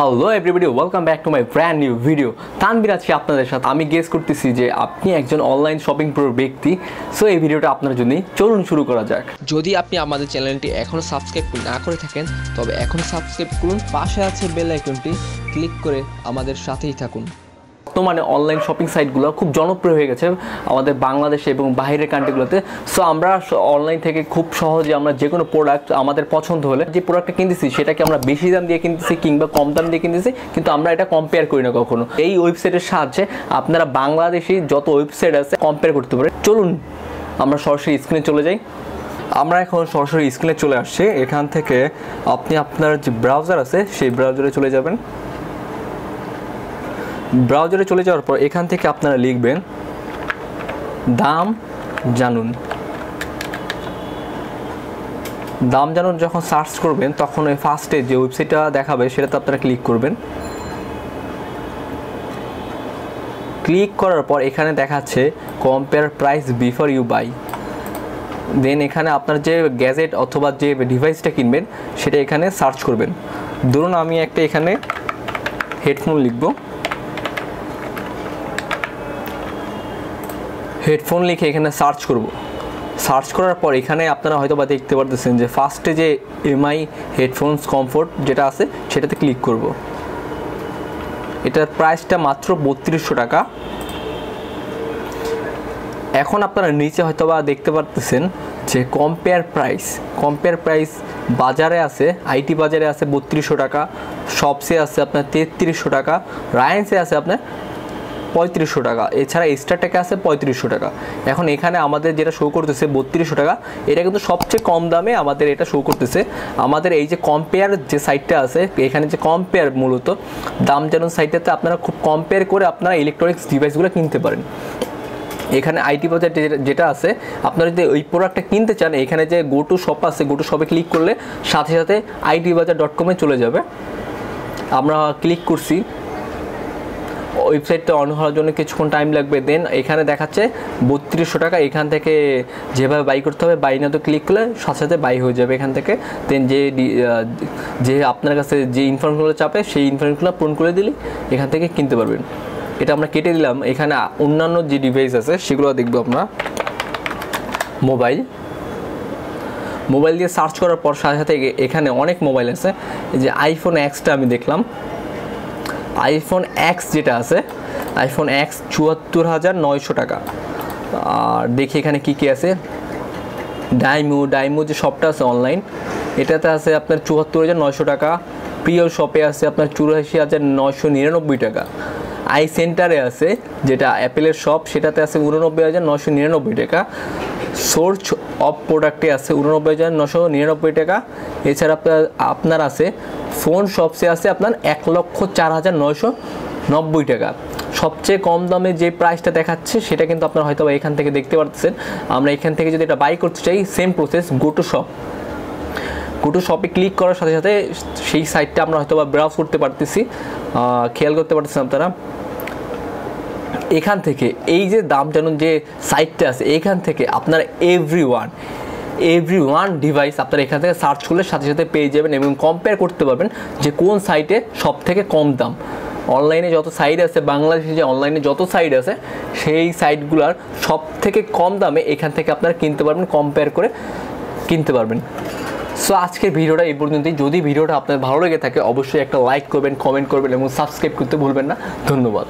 Hello everybody welcome back to my brand new video Tanvir আছি আপনাদের সাথে আমি গেস করতেছি যে আপনি একজন অনলাইন শপিং প্রোর ব্যক্তি। সো এই ভিডিওটা আপনার জন্যই চলুন শুরু করা যাক। যদি আপনি আমাদের চ্যানেলটি এখনও সাবস্ক্রাইব না করে থাকেন, তবে এখন সাবস্ক্রাইব করুন। পাশে আছে বেল আইকনটি ক্লিক করে আমাদের সাথেই থাকুন। বর্তমানে অনলাইন শপিং সাইটগুলো খুব জনপ্রিয় হয়ে গেছে আমাদের বাংলাদেশে এবং বাইরের কান্ট্রিগুলোতে সো আমরা অনলাইন থেকে খুব সহজে আমরা যে কোনো প্রোডাক্ট আমাদের পছন্দ হলে যে প্রোডাক্টটা কিনতেছি, সেটাকে আমরা বেশি দাম দিয়ে কিনতেছি কিংবা কম দাম দিয়ে কিনতেছি, কিন্তু আমরা এটা কম্পেয়ার করি না কখনো। এই ওয়েবসাইটের সাহায্যে আপনারা বাংলাদেশি যত ওয়েবসাইট আছে কম্পেয়ার করতে পারে চলুন, আমরা সরাসরি স্ক্রিনে চলে যাই। আমরা এখন সরাসরি স্ক্রিনে চলে আসছি। এখান থেকে আপনি আপনার যে ব্রাউজার আছে, সেই ব্রাউজারে চলে যাবেন। ব্রাউজারে চলে যাওয়ার পর এখান থেকে আপনারা লিখবেন দাম জানুন। দাম জানুন যখন সার্চ করবেন, তখন ওই ফার্স্টে যে ওয়েবসাইটটা দেখাবে, সেটাতে আপনারা ক্লিক করবেন। ক্লিক করার পর এখানে দেখাচ্ছে compare price before you buy then এখানে আপনার যে গ্যাজেট অথবা যে ডিভাইসটা কিনবেন, সেটা এখানে সার্চ করবেন। ধরুন আমি একটা এখানে হেডফোন লিখব। হেডফোন লিখে এখানে সার্চ করব। সার্চ করার পর এখানে আপনারা হয়তো বা দেখতে পারতেছেন যে ফার্স্টে যে এমআই হেডফোনস কমফোর্ট যেটা আছে, সেটাতে ক্লিক করব। এটার প্রাইসটা মাত্র বত্রিশশো টাকা। এখন আপনারা নিচে হয়তো বা দেখতে পারতেছেন যে কম্পেয়ার প্রাইস কম্পেয়ার প্রাইস বাজারে আছে আইটি বাজারে আছে বত্রিশশো টাকা শপসে আছে আপনার তেত্রিশশো টাকা রায়েন্সে আছে আপনার পঁয়ত্রিশশো টাকা। এছাড়া স্টারটেকে আছে পঁয়ত্রিশশো টাকা। এখন এখানে আমাদের যেটা শো করতেছে বত্রিশশো টাকা, এটা কিন্তু সবচেয়ে কম দামে আমাদের এটা শো করতেছে। আমাদের এই যে কম্পেয়ার যে সাইটটা আছে, এখানে যে কম্পেয়ার মূলত, দাম জানুন সাইটটাতে আপনারা খুব কম্পেয়ার করে আপনারা ইলেকট্রনিক্স ডিভাইসগুলো কিনতে পারেন। এখানে আইটি বাজার যেটা আছে, আপনারা যদি ওই প্রোডাক্টটা কিনতে চান, এখানে যে গো টু শপ আছে গো টু শপে ক্লিক করলে সাথে সাথে আইটি বাজার ডট কমে চলে যাবে। আমরা ক্লিক করছি ওয়েবসাইটটা অন হওয়ার জন্য কিছুক্ষণ টাইম লাগবে। দেন এখানে দেখাচ্ছে বত্রিশশো টাকা। এখান থেকে যেভাবে বাই করতে হবে বাই না তো ক্লিক করলে সাথে সাথে বাই হয়ে যাবে এখান থেকে। দেন যে যে আপনার কাছে যে ইনফরমেশনগুলো চাপে, সেই ইনফরমেশনগুলো পূরণ করে দিলে এখান থেকে কিনতে পারবেন। এটা আমরা কেটে দিলাম। এখানে অন্যান্য যে ডিভাইস আছে সেগুলো দেখব আমরা। মোবাইল মোবাইল দিয়ে সার্চ করার পর সাথে সাথে এখানে অনেক মোবাইল আছে। যে আইফোন এক্সটা আমি দেখলাম। আইফোন এক্স যেটা আছে আইফোন এক্স চুয়াত্তর হাজার নয়শো টাকা। আর দেখি এখানে কি কি আছে। ডাইমু ডাইমু যে সবটা আছে অনলাইন এটাতে আছে আপনার চুয়াত্তর হাজার নয়শো টাকা। প্রিয় শপে আছে আপনার চুরাশি হাজার নশো নিরানব্বই টাকা। আই সেন্টারে আছে যেটা অ্যাপেলের শপ, সেটাতে আছে উননব্বই হাজার নশো নিরানব্বই টাকা। সোর্স অফ প্রোডাক্টে আছে উননব্বই হাজার নশো নিরানব্বই টাকা। এছাড়া আপনার আপনার আছে, ফোন শপসে আছে আপনার এক লক্ষ চার হাজার নশো নব্বই টাকা। সবচেয়ে কম দামে যে প্রাইসটা দেখাচ্ছে, সেটা কিন্তু আপনার হয়তো এখান থেকে দেখতে পারতেছেন। আমরা এখান থেকে যদি এটা বাই করতে চাই, same process go to shop. Go to শপে ক্লিক করার সাথে সাথে সেই সাইটটা আমরা হয়তো বা ব্রাউজ করতে পারতেছি। খেয়াল করতে পারতেছেন আপনারা এখান থেকে এই যে দাম জানুন যে সাইটটা আছে, এখান থেকে আপনার every one every one device আপনারা এখান থেকে সার্চ করলে সাথে সাথে পেয়ে যাবেন এবং কম্পেয়ার করতে পারবেন যে কোন সাইটে সব থেকে কম দাম। অনলাইনে যত সাইট আছে, বাংলাদেশে যে অনলাইনে যত সাইট আছে, সেই সাইটগুলোর সব থেকে কম দামে এখান থেকে আপনারা কিনতে পারবেন কম্পেয়ার করে কিনতে পারবেন। সো আজকের ভিডিওটা এই পর্যন্তই। যদি ভিডিওটা আপনার ভালো লেগে থাকে, অবশ্যই একটা লাইক করবেন কমেন্ট করবেন এবং সাবস্ক্রাইব করতে ভুলবেন না। ধন্যবাদ।